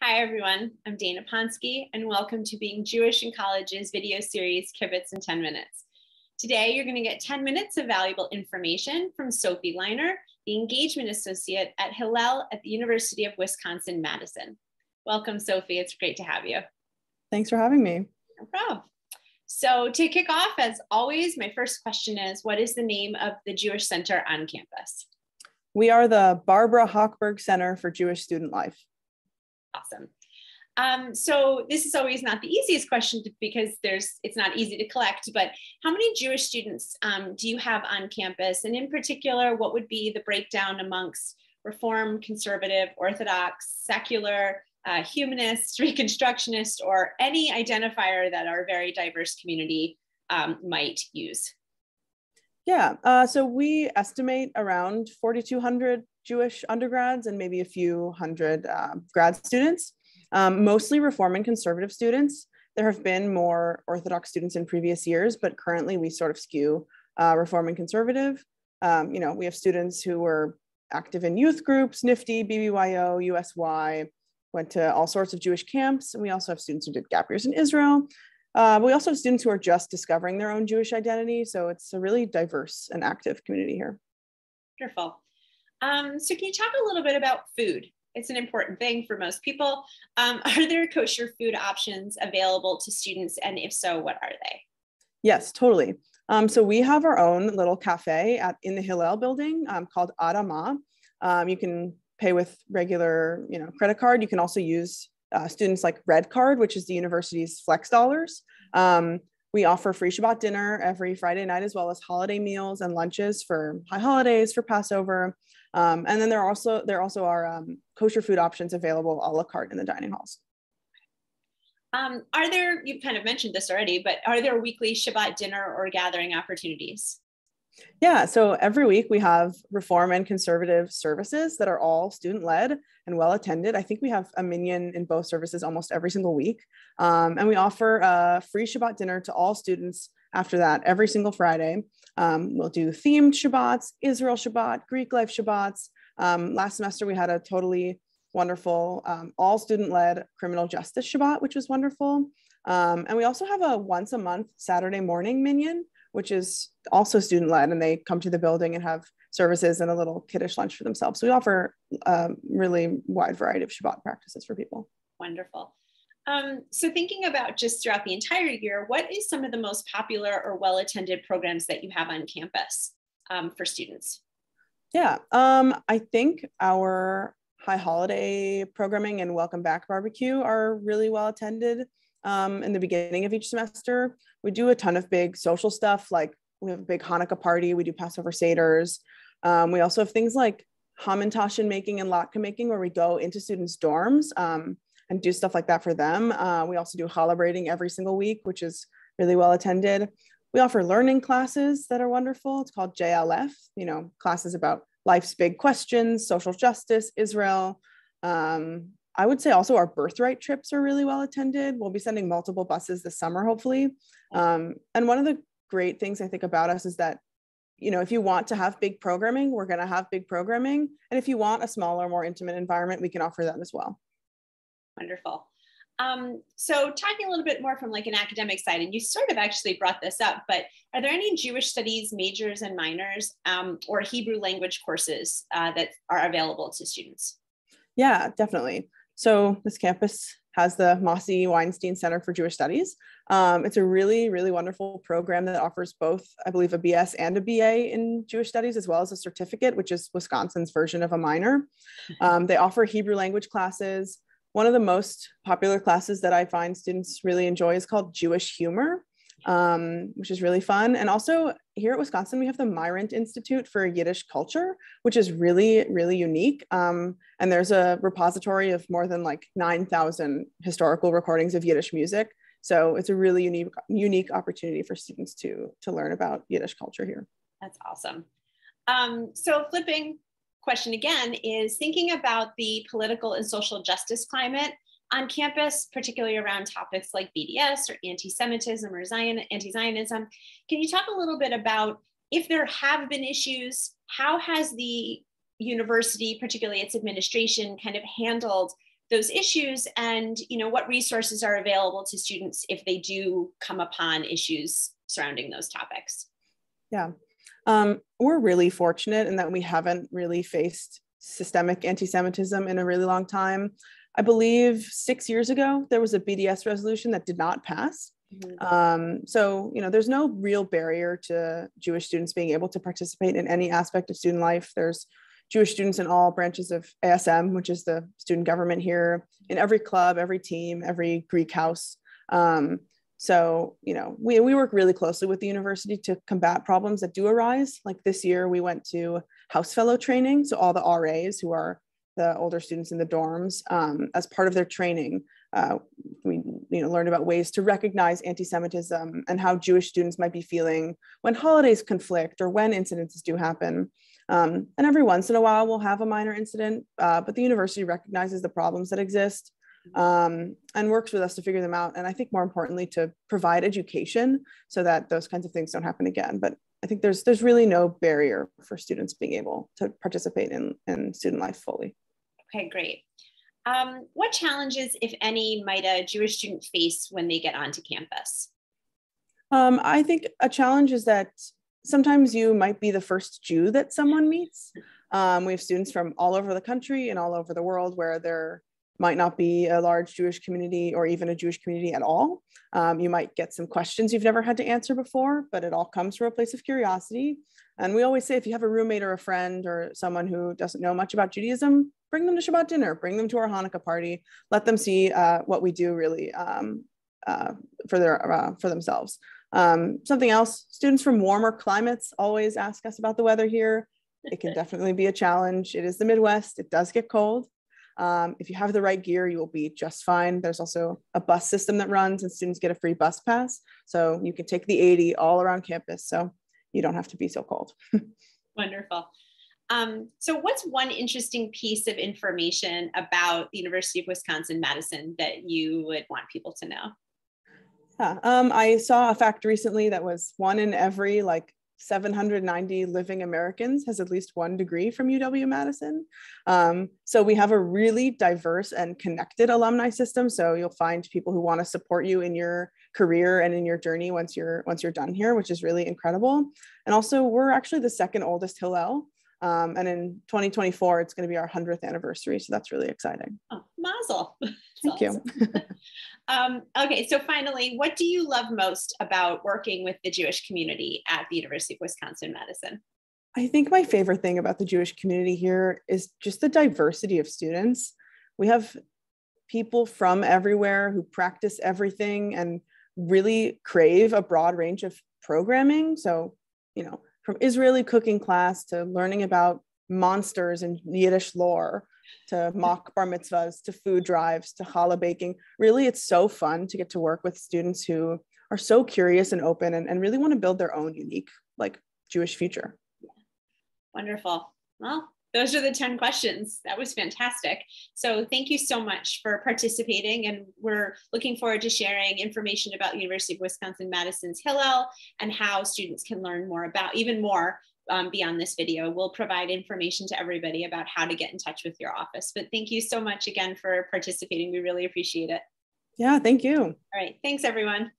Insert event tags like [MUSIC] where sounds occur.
Hi, everyone. I'm Dana Ponsky, and welcome to Being Jewish in College's video series, Kibbitz in 10 Minutes. Today, you're going to get 10 minutes of valuable information from Sophie Leiner, the Engagement Associate at Hillel at the University of Wisconsin Madison. Welcome, Sophie. It's great to have you. Thanks for having me. No problem. So, to kick off, as always, my first question is What is the name of the Jewish Center on campus? We are the Barbara Hochberg Center for Jewish Student Life. Awesome. Um, so this is always not the easiest question to, because there's it's not easy to collect. But how many Jewish students um, do you have on campus, and in particular, what would be the breakdown amongst Reform, Conservative, Orthodox, Secular, uh, Humanist, [LAUGHS] Reconstructionist, or any identifier that our very diverse community um, might use? Yeah, uh, so we estimate around 4,200 Jewish undergrads and maybe a few hundred uh, grad students, um, mostly Reform and Conservative students. There have been more Orthodox students in previous years, but currently we sort of skew uh, Reform and Conservative. Um, you know, we have students who were active in youth groups, NFTY, BBYO, USY, went to all sorts of Jewish camps. And we also have students who did gap years in Israel. Uh, we also have students who are just discovering their own Jewish identity. So it's a really diverse and active community here. Wonderful. Um, so, can you talk a little bit about food? It's an important thing for most people. Um, [LAUGHS] are there kosher food options available to students? And if so, what are they? Yes, totally. Um, so, we have our own little cafe at, in the Hillel building um, called Adama. Um, you can pay with regular you know, credit card. You can also use uh, students like Red Card, which is the university's flex dollars. Um, we offer free Shabbat dinner every Friday night, as well as holiday meals and lunches for high holidays, for Passover. Um, and then there are also there also are um, kosher food options available a la carte in the dining halls. Um, are there, you've kind of mentioned this already, but are there weekly Shabbat dinner or gathering opportunities? Yeah, so every week we have reform and conservative services that are all student led and well attended. I think we have a minyan in both services almost every single week. Um, and we offer a free Shabbat dinner to all students after that every single Friday. Um, we'll do themed Shabbats, Israel Shabbat, Greek life Shabbats. Um, last semester we had a totally wonderful um, all student led criminal justice Shabbat, which was wonderful. Um, and we also have a once a month Saturday morning minyan which is also student led, and they come to the building and have services and a little kiddush lunch for themselves. So we offer a really wide variety of Shabbat practices for people. Wonderful. Um, so thinking about just throughout the entire year, what is some of the most popular or well-attended programs that you have on campus um, for students? Yeah, um, I think our high holiday programming and welcome back barbecue are really well attended um, in the beginning of each semester. We do a ton of big social stuff, like we have a big Hanukkah party, we do Passover Seders. Um, we also have things like Hamantashen making and latke making, where we go into students' dorms um, and do stuff like that for them. Uh, we also do challah braiding every single week, which is really well attended. We offer learning classes that are wonderful. It's called JLF, you know, classes about life's big questions, social justice, Israel, um, I would say also our birthright trips are really well attended. We'll be sending multiple buses this summer, hopefully. Um, and one of the great things I think about us is that, you know, if you want to have big programming, we're going to have big programming. And if you want a smaller, more intimate environment, we can offer that as well. Wonderful. Um, so talking a little bit more from like an academic side, and you sort of actually brought this up, but are there any Jewish studies majors and minors um, or Hebrew language courses uh, that are available to students? Yeah, definitely. So this campus has the Mosse Weinstein Center for Jewish Studies. Um, it's a really, really wonderful program that offers both, I believe, a BS and a BA in Jewish Studies, as well as a certificate, which is Wisconsin's version of a minor. Um, they offer Hebrew language classes. One of the most popular classes that I find students really enjoy is called Jewish Humor um, which is really fun. And also here at Wisconsin, we have the Mayrent Institute for Yiddish Culture, which is really, really unique. Um, and there's a repository of more than like 9,000 historical recordings of Yiddish music. So it's a really unique, unique opportunity for students to, to learn about Yiddish culture here. That's awesome. Um, so flipping question again is thinking about the political and social justice climate on campus, particularly around topics like BDS or anti Semitism or Zion, anti Zionism. Can you talk a little bit about if there have been issues, how has the university, particularly its administration, kind of handled those issues? And you know what resources are available to students if they do come upon issues surrounding those topics? Yeah. Um, we're really fortunate in that we haven't really faced systemic anti-semitism in a really long time i believe six years ago there was a bds resolution that did not pass Mm-hmm. Um, so, you know, there's no real barrier to Jewish students being able to participate in any aspect of student life. There's Jewish students in all branches of ASM, which is the student government here, in every club, every team, every Greek house. Um, so, you know, we, we work really closely with the university to combat problems that do arise. Like this year, we went to house fellow training. So, all the RAs who are the older students in the dorms, um, as part of their training, uh, we you know, learned about ways to recognize anti-Semitism and how Jewish students might be feeling when holidays conflict or when incidences do happen. Um, and every once in a while, we'll have a minor incident, uh, but the university recognizes the problems that exist um, and works with us to figure them out. And I think more importantly, to provide education so that those kinds of things don't happen again. But I think there's there's really no barrier for students being able to participate in, in student life fully. Okay, great. Um, what challenges, if any, might a Jewish student face when they get onto campus? Um, I think a challenge is that sometimes you might be the first Jew that someone meets. Um, we have students from all over the country and all over the world where there might not be a large Jewish community or even a Jewish community at all. Um, you might get some questions you've never had to answer before, but it all comes from a place of curiosity. And we always say if you have a roommate or a friend or someone who doesn't know much about Judaism, bring them to Shabbat dinner, bring them to our Hanukkah party, let them see uh, what we do really um, uh, for their uh, for themselves. Um, something else, students from warmer climates always ask us about the weather here. It can [LAUGHS] definitely be a challenge. It is the Midwest. It does get cold. Um, if you have the right gear, you will be just fine. There's also a bus system that runs and students get a free bus pass. So you can take the 80 all around campus. So you don't have to be so cold. [LAUGHS] Wonderful. Um, so what's one interesting piece of information about the University of Wisconsin-Madison that you would want people to know? Yeah, um, I saw a fact recently that was one in every like 790 living Americans has at least one degree from UW Madison. Um, so we have a really diverse and connected alumni system. So you'll find people who want to support you in your career and in your journey once you're once you're done here, which is really incredible. And also, we're actually the second oldest Hillel. Um, and in 2024, it's going to be our 100th anniversary. So that's really exciting. Oh, mazel. [LAUGHS] Thank awesome. you. [LAUGHS] um, okay, so finally, what do you love most about working with the Jewish community at the University of Wisconsin Madison? I think my favorite thing about the Jewish community here is just the diversity of students. We have people from everywhere who practice everything and really crave a broad range of programming. So, you know, from Israeli cooking class to learning about monsters and Yiddish lore to mock bar mitzvahs to food drives to challah baking. Really, it's so fun to get to work with students who are so curious and open and, and really want to build their own unique, like Jewish future. Wonderful. Well, those are the 10 questions. That was fantastic. So thank you so much for participating. And we're looking forward to sharing information about the University of Wisconsin-Madison's Hillel and how students can learn more about, even more um, beyond this video. We'll provide information to everybody about how to get in touch with your office. But thank you so much again for participating. We really appreciate it. Yeah, thank you. All right. Thanks, everyone.